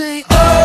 Say Oh.